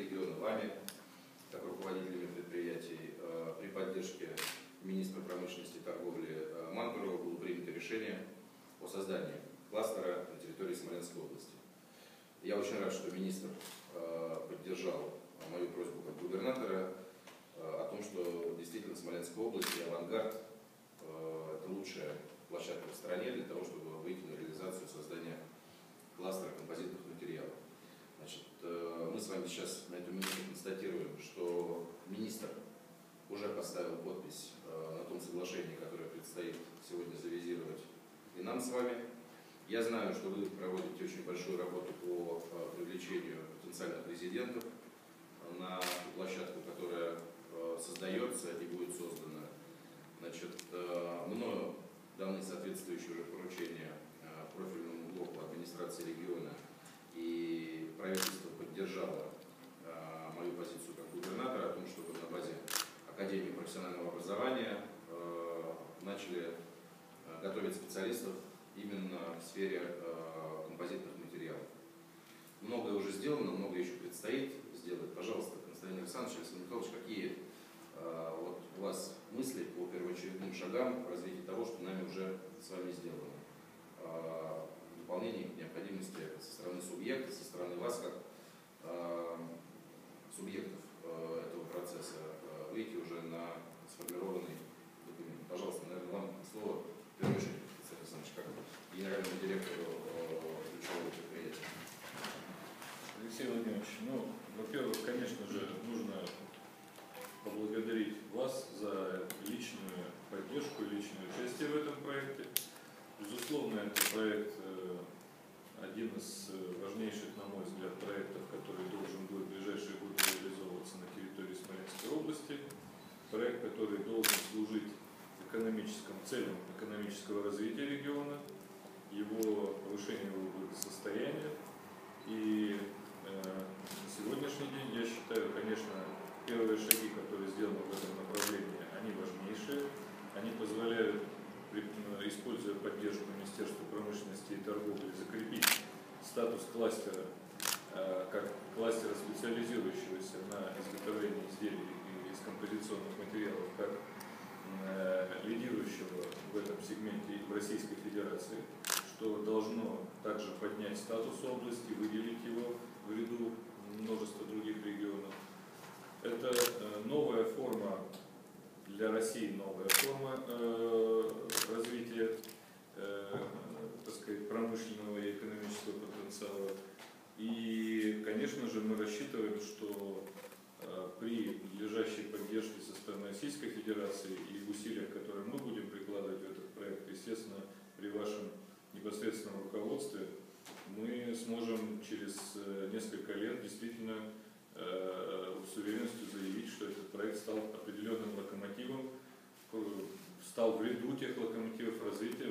региона, вами, как руководителями предприятий, э, при поддержке министра промышленности и торговли э, Мантурова было принято решение о создании кластера на территории Смоленской области. Я очень рад, что министр э, поддержал мою просьбу как губернатора о том, что действительно Смоленская область и авангард – это лучшая площадка в стране для того, чтобы выйти на реализацию создания кластера композитных материалов. Значит, мы с вами сейчас на эту минуту констатируем, что министр уже поставил подпись э, на том соглашении, которое предстоит сегодня завизировать и нам с вами. Я знаю, что вы проводите очень большую работу по э, привлечению потенциальных резидентов на площадку, которая э, создается и будет создана. Значит, мною даны соответствующие уже поручения профильному блоку администрации региона, и правительство поддержало мою позицию как губернатора о том, чтобы на базе Академии профессионального образования э, начали э, готовить специалистов именно в сфере э, композитных материалов. Многое уже сделано, многое еще предстоит сделать. Пожалуйста, Константин Александрович, Александр Михайлович, какие вот у вас мысли по первоочередным шагам в развитии того, что нами уже с вами сделано? В дополнение к необходимости со стороны субъекта, со стороны вас как субъектов этого процесса выйти уже на сформированный документ. Пожалуйста, наверное, вам слово в первую очередь, Александр Александрович, как генеральному директору э, ключевого предприятия. Алексей Владимирович, ну, во-первых, конечно же, нужно поблагодарить вас за личную поддержку и личное участие проекте. Безусловно, это проект э, один из важнейших, на мой взгляд, проектов, который должен будет в ближайшие годы реализовываться на территории Смоленской области. Проект, который должен служить экономическим целям экономического развития региона, его повышению и торговли, закрепить статус кластера э, как кластера, специализирующегося на изготовлении изделий из композиционных материалов, как э, лидирующего в этом сегменте в Российской Федерации, что должно также поднять статус области, выделить его в ряду множества других регионов. Это э, новая форма для России, новая форма развития сказать, промышленного и экономического потенциала. И, конечно же, мы рассчитываем, что э, при надлежащей поддержке со стороны Российской Федерации и усилиях, которые мы будем прикладывать в этот проект, естественно, при вашем непосредственном руководстве, мы сможем через э, несколько лет действительно э, с уверенностью заявить, что этот проект стал определенным локомотивом стал в ряду тех локомотивов развития,